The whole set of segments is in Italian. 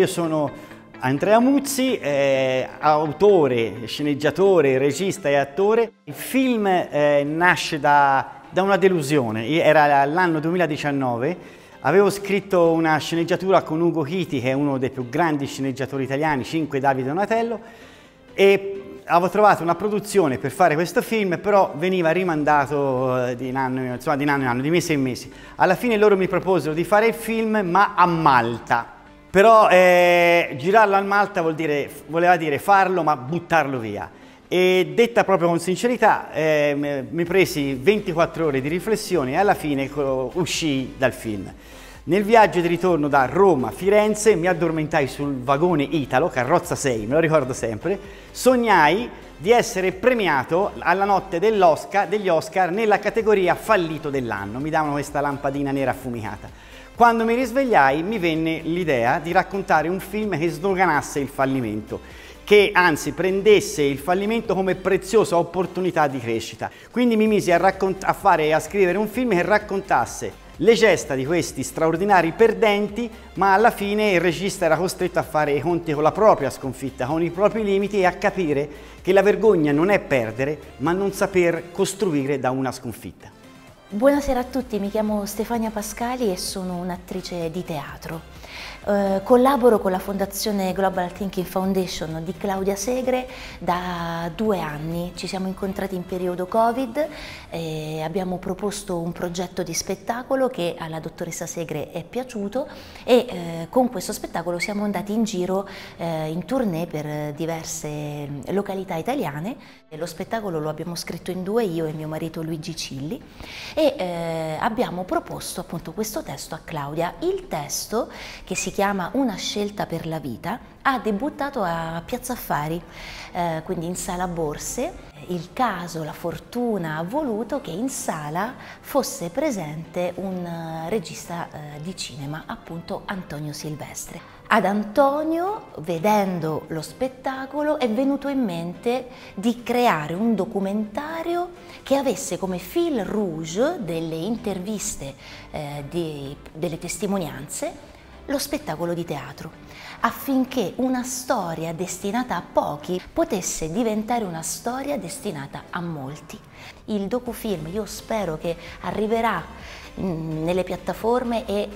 io sono Andrea Muzzi, eh, autore, sceneggiatore, regista e attore. Il film eh, nasce da, da, una delusione, era l'anno 2019, avevo scritto una sceneggiatura con Ugo Chiti, che è uno dei più grandi sceneggiatori italiani, 5 Davide Donatello, e avevo trovato una produzione per fare questo film, però veniva rimandato eh, di anno, insomma, di anno in anno, di mesi in mesi. Alla fine loro mi proposero di fare il film, ma a Malta. Però eh, girarlo a Malta dire, voleva dire farlo, ma buttarlo via. E detta proprio con sincerità, eh, mi presi 24 ore di riflessione e alla fine uscii dal film. Nel viaggio di ritorno da Roma a Firenze mi addormentai sul vagone Italo, carrozza 6, me lo ricordo sempre, sognai di essere premiato alla notte degli Oscar nella categoria fallito dell'anno. Mi davano questa lampadina nera affumicata. Quando mi risvegliai mi venne l'idea di raccontare un film che sdoganasse il fallimento che anzi prendesse il fallimento come preziosa opportunità di crescita. Quindi mi misi a, a fare e a scrivere un film che raccontasse le gesta di questi straordinari perdenti, ma alla fine il regista era costretto a fare i conti con la propria sconfitta, con i propri limiti e a capire che la vergogna non è perdere, ma non saper costruire da una sconfitta. Buonasera a tutti, mi chiamo Stefania Pascali e sono un'attrice di teatro. Eh, collaboro con la Fondazione Global Thinking Foundation di Claudia Segre da due anni. Ci siamo incontrati in periodo Covid e abbiamo proposto un progetto di spettacolo che alla dottoressa Segre è piaciuto e eh, con questo spettacolo siamo andati in giro eh, in tournée per diverse località italiane. Lo spettacolo lo abbiamo scritto in due, io e mio marito Luigi Cilli e eh, abbiamo proposto appunto questo testo a Claudia. Il testo che si chiama Una scelta per la vita, ha debuttato a Piazza Affari, eh, quindi in sala borse. Il caso, la fortuna ha voluto che in sala fosse presente un uh, regista uh, di cinema, appunto Antonio Silvestre. Ad Antonio, vedendo lo spettacolo, è venuto in mente di creare un documentario che avesse come fil rouge delle interviste, eh, di, delle testimonianze lo spettacolo di teatro, affinché una storia destinata a pochi potesse diventare una storia destinata a molti. Il docufilm io spero che arriverà mm, nelle piattaforme e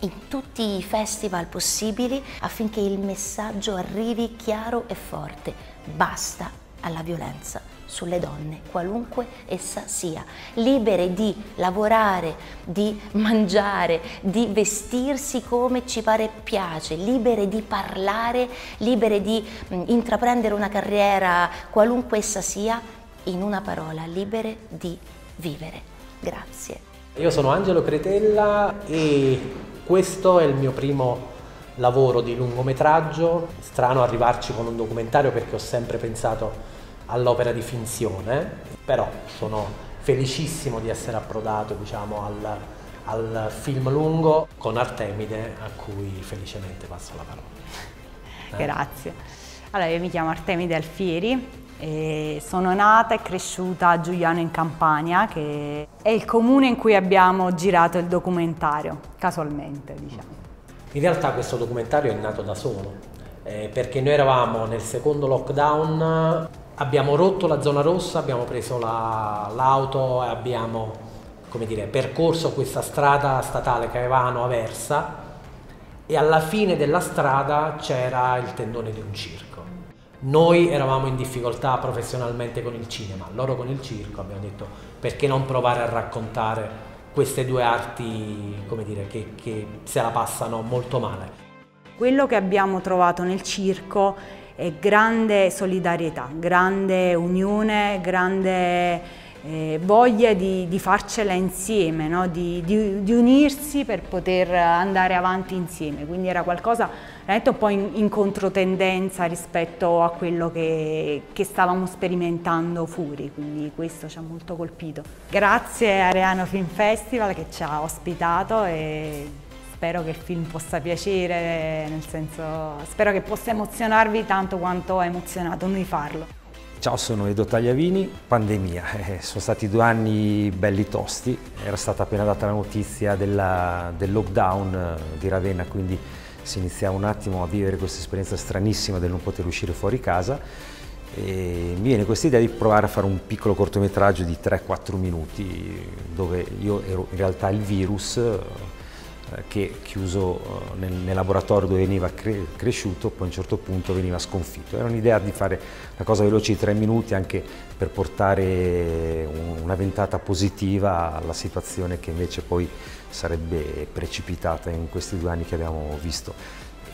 in tutti i festival possibili affinché il messaggio arrivi chiaro e forte. Basta alla violenza sulle donne, qualunque essa sia, libere di lavorare, di mangiare, di vestirsi come ci pare piace, libere di parlare, libere di mh, intraprendere una carriera, qualunque essa sia, in una parola, libere di vivere. Grazie. Io sono Angelo Cretella e questo è il mio primo lavoro di lungometraggio. Strano arrivarci con un documentario perché ho sempre pensato all'opera di finzione, però sono felicissimo di essere approdato diciamo, al, al, film lungo con Artemide a cui felicemente passo la parola. Grazie. Allora, io mi chiamo Artemide Alfieri, sono nata e cresciuta a Giuliano in Campania, che è il comune in cui abbiamo girato il documentario, casualmente diciamo. In realtà questo documentario è nato da solo, eh, perché noi eravamo nel secondo lockdown Abbiamo rotto la zona rossa, abbiamo preso l'auto e abbiamo dire, percorso questa strada statale Caivano-Aversa e alla fine della strada c'era il tendone di un circo. Noi eravamo in difficoltà professionalmente con il cinema, loro con il circo, abbiamo detto perché non provare a raccontare queste due arti dire, che, che se la passano molto male. Quello che abbiamo trovato nel circo e grande solidarietà, grande unione, grande eh, voglia di, di, farcela insieme, no? di, di, di, unirsi per poter andare avanti insieme. Quindi era qualcosa veramente un po' in, in controtendenza rispetto a quello che, che, stavamo sperimentando fuori, quindi questo ci ha molto colpito. Grazie a Reano Film Festival che ci ha ospitato e spero che il film possa piacere, nel senso spero che possa emozionarvi tanto quanto ha emozionato noi farlo. Ciao, sono Edo Tagliavini, pandemia, eh, sono stati due anni belli tosti, era stata appena data la notizia della, del lockdown eh, di Ravenna, quindi si iniziava un attimo a vivere questa esperienza stranissima del non poter uscire fuori casa e mi viene questa idea di provare a fare un piccolo cortometraggio di 3-4 minuti dove io ero in realtà il virus che chiuso eh, nel, nel, laboratorio dove veniva cre cresciuto, poi a un certo punto veniva sconfitto. Era un'idea di fare una cosa veloce di tre minuti anche per portare un, una ventata positiva alla situazione che invece poi sarebbe precipitata in questi due anni che abbiamo visto.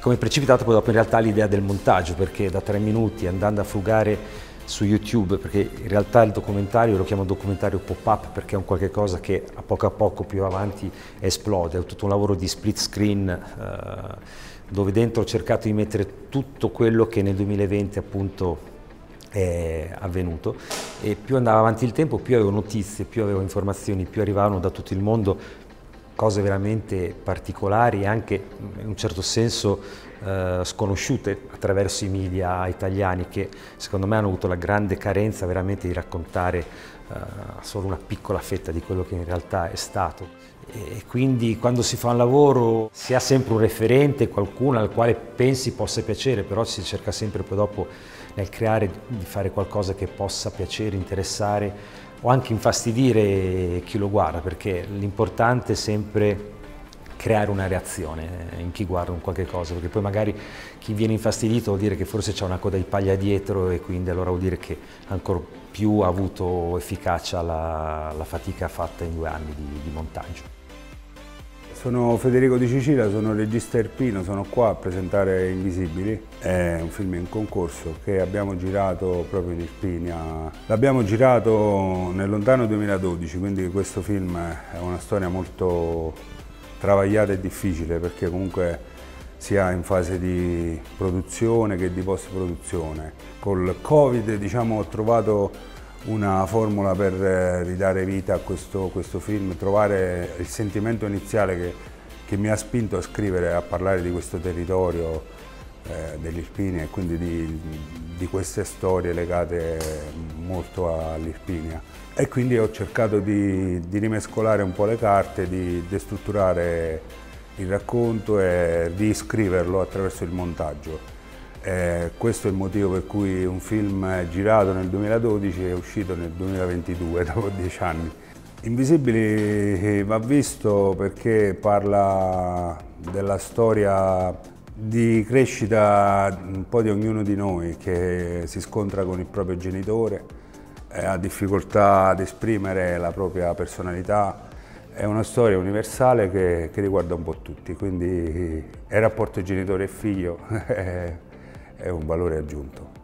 Come precipitata poi dopo in realtà l'idea del montaggio, perché da tre minuti andando a frugare su YouTube, perché in realtà il documentario lo chiamo documentario pop-up perché è un qualche cosa che a poco a poco più avanti esplode, è tutto un lavoro di split screen eh, dove dentro ho cercato di mettere tutto quello che nel 2020 appunto è avvenuto. E più andava avanti il tempo più avevo notizie, più avevo informazioni, più arrivavano da tutto il mondo cose veramente particolari e anche in un certo senso eh, sconosciute attraverso i media italiani che secondo me hanno avuto la grande carenza veramente di raccontare eh, solo una piccola fetta di quello che in realtà è stato. E quindi quando si fa un lavoro si ha sempre un referente, qualcuno al quale pensi possa piacere, però si cerca sempre poi dopo nel creare di fare qualcosa che possa piacere, interessare o anche infastidire chi lo guarda, perché l'importante è sempre creare una reazione in chi guarda un qualche cosa, perché poi magari chi viene infastidito vuol dire che forse c'è una coda di paglia dietro e quindi allora vuol dire che ancora più ha avuto efficacia la, la fatica fatta in due anni di, di montaggio. Sono Federico Di Cicilia, sono regista erpino, sono qua a presentare Invisibili, è un film in concorso che abbiamo girato proprio in Irpinia. L'abbiamo girato nel lontano 2012, quindi questo film è una storia molto travagliata e difficile perché comunque sia in fase di produzione che di post-produzione. Col Covid diciamo, ho trovato una formula per eh, ridare vita a questo, questo film, trovare il sentimento iniziale che, che, mi ha spinto a scrivere, a parlare di questo territorio eh, dell'Irpinia e quindi di, di, queste storie legate molto all'Irpinia. E quindi ho cercato di, di rimescolare un po' le carte, di destrutturare il racconto e di scriverlo attraverso il montaggio. Eh, questo è il motivo per cui un film girato nel 2012 è uscito nel 2022, dopo dieci anni. Invisibili eh, va visto perché parla della storia di crescita un po' di ognuno di noi che si scontra con il proprio genitore, ha difficoltà ad esprimere la propria personalità. È una storia universale che, che riguarda un po' tutti, quindi il rapporto genitore e figlio è un valore aggiunto.